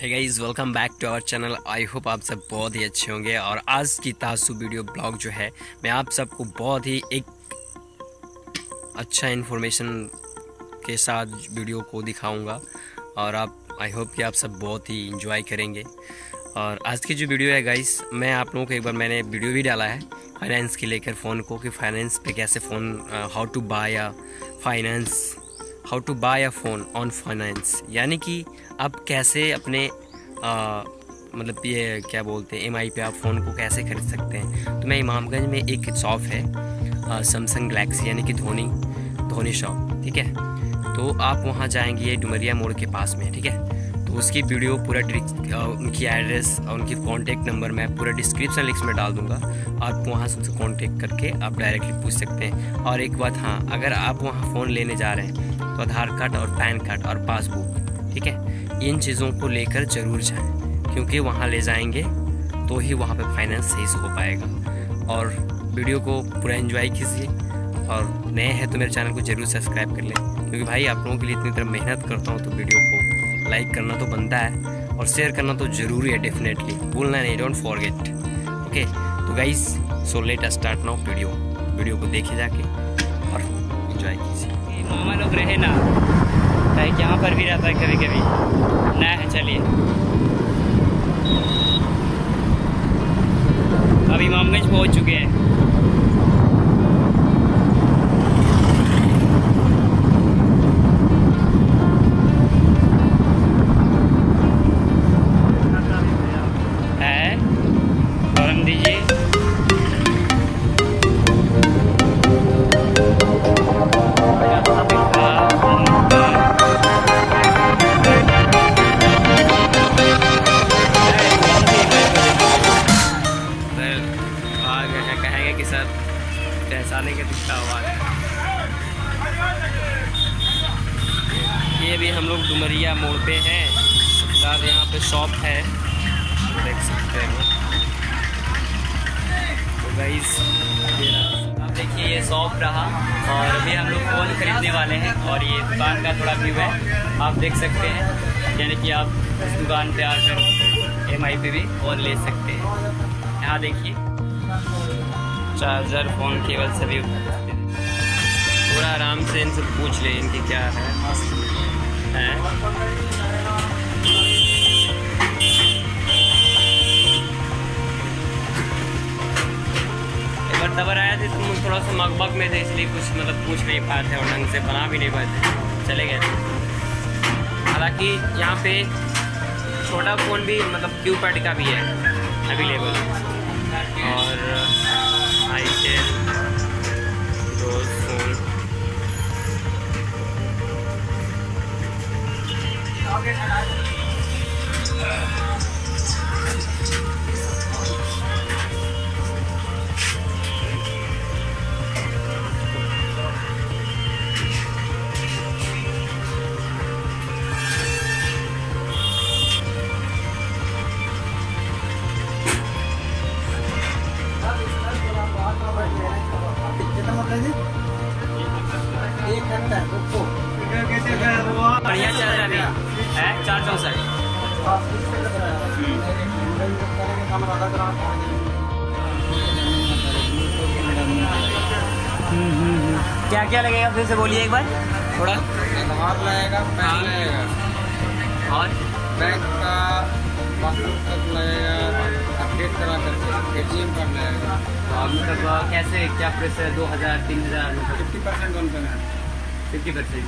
Hi guys welcome back to our channel I hope आप सब बहुत ही अच्छे होंगे और आज की तासु वीडियो ब्लॉग जो है, मैं आप सबको बहुत ही एक अच्छा इन्फॉर्मेशन के साथ वीडियो को दिखाऊँगा और आप आई होप कि आप सब बहुत ही इंजॉय करेंगे। और आज की जो वीडियो है गाइस मैं आप लोगों को एक बार मैंने वीडियो भी डाला है फाइनेंस के लेकर फ़ोन को कि फाइनेंस पे कैसे फ़ोन हाउ टू बाय या finance how to buy a phone on finance यानी कि आप कैसे अपने आ, मतलब ये क्या बोलते हैं एम पे आप फ़ोन को कैसे खरीद सकते हैं। तो मैं इमामगंज में एक शॉप है सैमसंग गलेक्सी यानी कि धोनी धोनी शॉप ठीक है? तो आप वहाँ जाएँगे डुमरिया मोड़ के पास में ठीक है? तो उसकी वीडियो पूरा उनकी एड्रेस और उनकी कॉन्टैक्ट नंबर मैं पूरा डिस्क्रिप्शन लिंक्स में डाल दूँगा। आप वहाँ से उनसे कॉन्टेक्ट करके आप डायरेक्टली पूछ सकते हैं। और एक बात हाँ अगर आप वहाँ फ़ोन लेने जा रहे हैं तो आधार कार्ड और पैन कार्ड और पासबुक ठीक है? इन चीज़ों को लेकर ज़रूर जाएँ, क्योंकि वहाँ ले जाएँगे तो ही वहाँ पर फाइनेंस सही से हो पाएगा। और वीडियो को पूरा इन्जॉय कीजिए। और नए हैं तो मेरे चैनल को ज़रूर सब्सक्राइब कर लें, क्योंकि भाई आप लोगों के लिए इतनी तरह मेहनत करता हूँ तो वीडियो को लाइक करना तो बनता है और शेयर करना तो ज़रूरी है डेफिनेटली भूलना नहीं डोंट फॉरगेट ओके तो guys so let start now video video को देखे जाके और इन्जॉय कीजिए. मामा लोग रहे ना यहाँ पर भी रहता है कभी कभी ना, चलिए। पहचाने के दिखता हुआ है ये भी हम लोग डुमरिया मोड़ पे हैं। फ़िलहाल यहाँ पे शॉप है। देख सकते हैं। तो गाइस आप देखिए, ये शॉप रहा और अभी हम लोग फ़ोन खरीदने वाले हैं और ये दुकान का थोड़ा व्यू है। आप देख सकते हैं, यानी कि आप इस दुकान पे आकर एम आई पे भी फ़ोन ले सकते हैं। यहाँ देखिए। चार्जर फ़ोन केवल सभी पूरा आराम से इनसे पूछ ले इनकी क्या है, है? तबर आया थे तुम थोड़ा सा मकबक में थे इसलिए कुछ मतलब पूछ नहीं थे और ढंग से बना भी नहीं थे चले गए। थे हालाँकि यहाँ पे छोटा फ़ोन भी मतलब क्यू पैड का भी है अवेलेबल। और Can those phone. बढ़िया चल रहा है है चार चौसठ क्या क्या लगेगा फिर से बोलिए एक बार? थोड़ा। आधार लगेगा पैन हाँ। लगेगा और बैंक का पासबुक कैल्शियम मतलब कैसे क्या प्रेशर दो हज़ार तीन हज़ार? फिफ्टी परसेंट कम करना है? Fifty percent.